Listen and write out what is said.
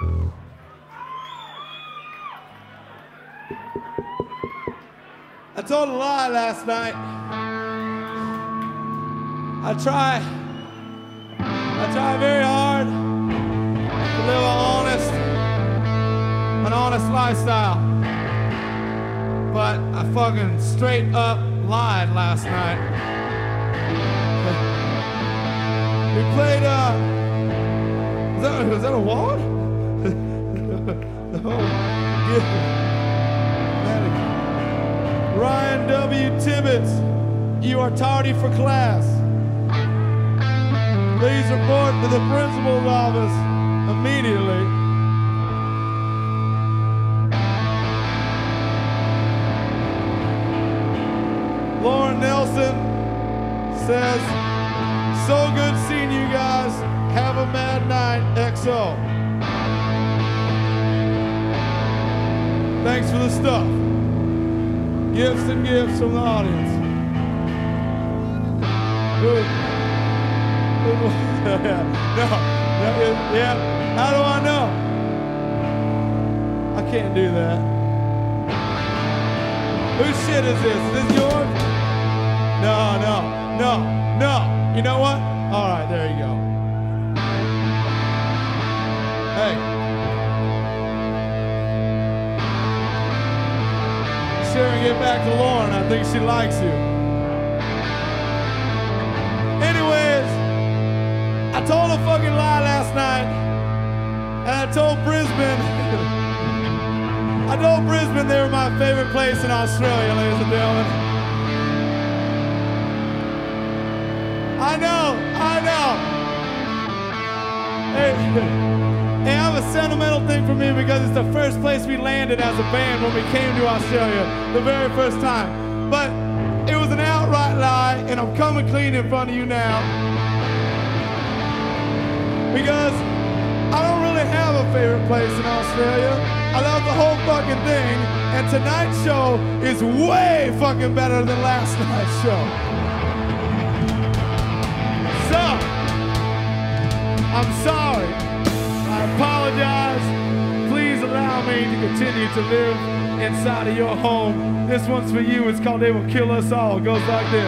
I told a lie last night. I try, I try very hard to live an honest, an honest lifestyle. But I fucking straight up lied last night. we played, uh, is that a wall? W. Tibbetts, you are tardy for class. Please report to the principal's office immediately. Lauren Nelson says, so good seeing you guys. Have a mad night, XO. Thanks for the stuff. Gifts and gifts from the audience. Good. No, no, yeah. How do I know? I can't do that. Whose shit is this? Is this yours? No, no, no, no. You know what? All right, there you go. Hey. Sharon, get back to Lauren. I think she likes you. Anyways, I told a fucking lie last night. And I told Brisbane. I told Brisbane they were my favorite place in Australia, ladies and gentlemen. I know, I know. Hey, hey, I have a sentimental thing for me because it's the first place we landed as a band when we came to Australia, the very first time. But it was an outright lie, and I'm coming clean in front of you now. Because I don't really have a favorite place in Australia. I love the whole fucking thing, and tonight's show is way fucking better than last night's show. So, I'm sorry. I apologize. Please allow me to continue to live inside of your home. This one's for you. It's called They Will Kill Us All. It goes like this.